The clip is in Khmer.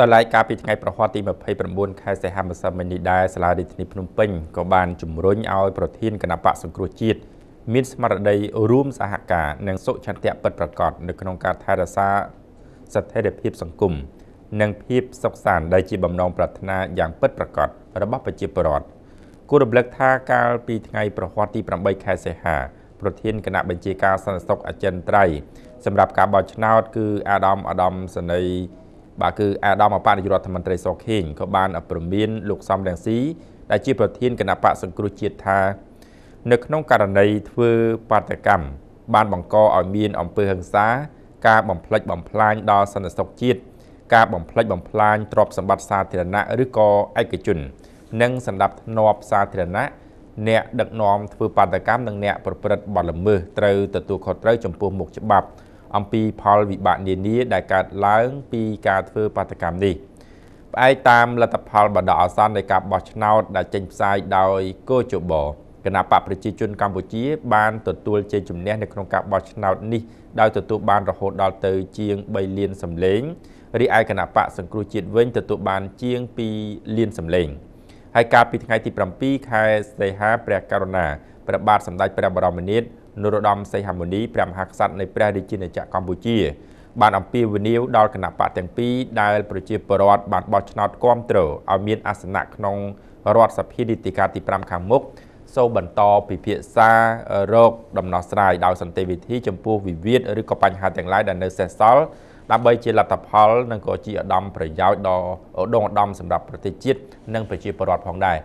ដល់ឡែកកាលពីថ្ងៃប្រហ័សទី29ខែសីហាម្សិលមិញនេះដែរសាលារដ្ឋាភិបាលភ្នំពេញក៏បានជំរុញឲ្យប្រធានគណៈបកសង្គ្រោះជាតិមានស្មារតីរួមសហការនិងសុឆន្ទៈពិតប្រាកដនៅក្នុងការថែរក្សាស្ថិរភាពសង្គមនិងភាពសុខសាន្តដែលជាបំណងប្រាថ្នាយ៉ាងពិតប្រាកដរបស់ប្រជាពលរដ្ឋគួររំលឹកថាកាលពីថ្ងៃប្រហ័សទី8ខែសីហាប្រធានគណៈបញ្ជាការសន្តិសុខអចិន្ត្រៃយ៍សម្រាប់ការបោះឆ្នោតគឺអាដាមអាដាមសនី បាទគឺអាដាមអបនាយករដ្ឋមន្ត្រីសខេងក៏បានប្រមានលោកសំរងស៊ីដែលជាប្រធានគណៈបកសង្គ្រោះជាតិថា នៅក្នុងករណីធ្វើបាតកម្មបានបង្កឲ្យមានអំពើហិង្សា ការបំផ្លិចបំផ្លាញដល់សន្តិសុខជាតិការបំផ្លិចបំផ្លាញទ្រព្យសម្បត្តិសាធារណៈឬក៏ឯកជន និងសម្ដាប់ធ្នាប់សាធារណៈអ្នកដឹកនាំធ្វើបាតកម្មនិងអ្នកប្រព្រឹត្តបទល្មើសត្រូវទទួលខុសត្រូវចំពោះមុខច្បាប់ អំពីផលវិបាកនានាដែលកើតឡើងពីការធ្វើបាតកម្មនេះផ្អែកតាមលទ្ធផលបណ្ដោះអាសន្ននៃការបោះឆ្នោតដែលចេញផ្សាយដោយកោជបគណៈបកប្រជាជនកម្ពុជាបានទទួលជ័យជំនះនៅក្នុងការបោះឆ្នោតនេះដោយទទួលបានរហូតដល់ទៅជាង3លានសម្លេងរីឯគណៈបកសង្គ្រោះជាតិវិញទទួលបានជាង2លានសម្លេងហើយកាលពីថ្ងៃទី7ខែសីហាព្រះករុណាព្រះបាទសម្ដេចព្រះបរមនាថ នរោត្តមសីហមុនីព្រះមហាក្សត្រនៃព្រះរាជាណាចក្រកម្ពុជា បានអំពាវនាវដល់គណៈបកទាំងពីរដែលប្រជាពលរដ្ឋបានបោះឆ្នោតគាំទ្រឲ្យមានអាសនៈក្នុងរដ្ឋសភានីតិកាលទី5ខាងមុខសូមបន្តពិភាក្សារោគដំណោះស្រាយដោយសន្តិវិធីចំពោះវិវាទឬក៏បញ្ហាទាំងឡាយដែលនៅសេសសល់ដើម្បីជាលទ្ធផលនិងក៏ជាឧត្តមប្រយោជន៍ដ៏ឧត្តមឧត្តមសម្រាប់ប្រទេសជាតិនិងប្រជាពលរដ្ឋផងដែរ